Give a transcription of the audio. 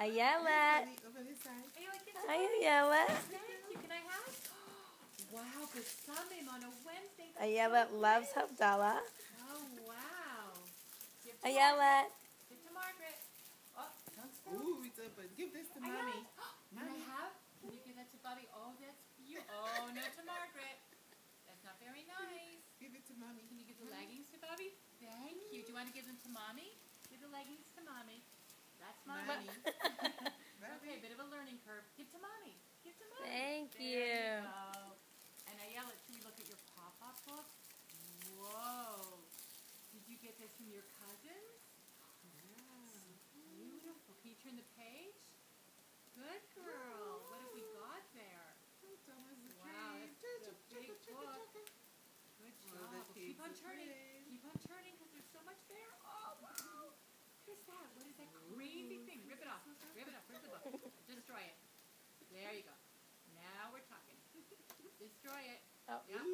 Ayelet. Over. Ayelet, Hi, some. Ayelet. Thank you. Can Wow, kasame on a Wednesday. That's Ayelet loves great. Havdalah. Oh, wow. Give to Ayelet. Give to Margaret. Oh. Ooh, it's open. Give this to Ayelet. mommy. Can I have? Can you give that to Bobby? Oh, that's you. Oh, no to Margaret. That's not very nice. Give it to mommy. Can you give the leggings to Bobby? Thank you. Do you want to give them to Mommy? Give the leggings to Mommy. That's Mommy. Okay, a bit of a learning curve. Give to Mommy. Give to Mommy. Thank There you. go. And Ayelet, should we look at your pop-up book? Whoa. Did you get this from your cousins? Beautiful. Can you turn the page? Good girl. What have we got there? Wow, that's a big book. Good Well, job. the Well, keep kids on are turning. great. Keep on turning because there's so much there. Oh, wow. What is that? What is that crazy thing? Rip it off. Rip it off. Where's the book? Destroy it. There you go. Now we're talking. Destroy it. Oh. Yeah.